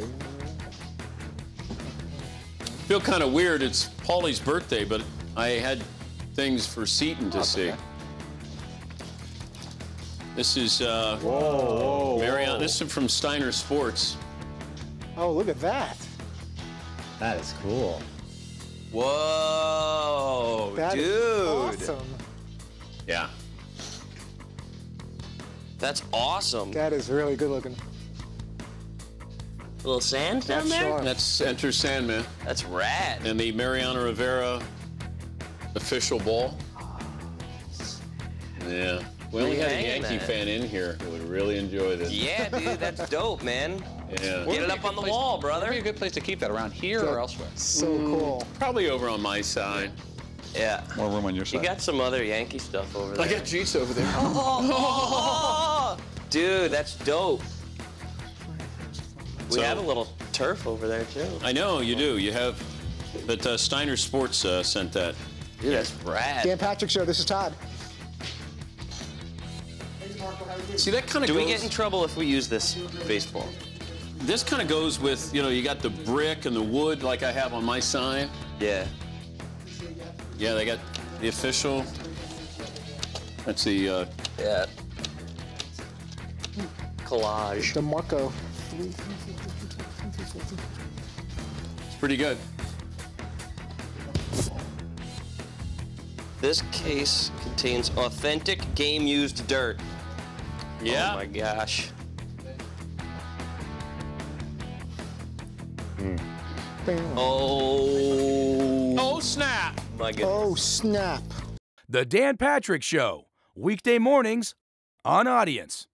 baby. Feel kind of weird. It's Paulie's birthday, but I had things for Seton to see. okay. This is uh, Whoa, whoa, Marion. This is from Steiner Sports. Oh, look at that. That is cool. Whoa, That is dude. awesome. Yeah. That's awesome. That is really good looking. Little sand down That's there? sharp. That's Enter Sandman That's rad. and the Mariano Rivera official ball. Yeah. We only had a Yankee that. fan in here who would really enjoy this. Yeah, dude, that's dope, man. Yeah. Get it up on the wall, brother. Be a good place to keep that around here or elsewhere. So Mm. cool. Probably over on my side. Yeah. More room on your side. You got some other Yankee stuff over there. I got Jeets over there. Oh, dude, that's dope. We So- have a little turf over there too. I know you do. You have, but uh, Steiner Sports uh, sent that. Dude, that's rad. Dan Patrick Show, this is Todd. See, that kind of Do goes. we get in trouble if we use this baseball? this kind of goes with you know you got the brick and the wood like I have on my sign. Yeah. Yeah, they got the official. That's the. Uh, Yeah. Collage. The DeMarco. It's pretty good. This case contains authentic game used dirt. Yeah. Oh my gosh. Hmm. Oh. oh snap! my goodness. Oh, snap. The Dan Patrick Show, weekday mornings on Audience.